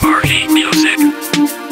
Party music.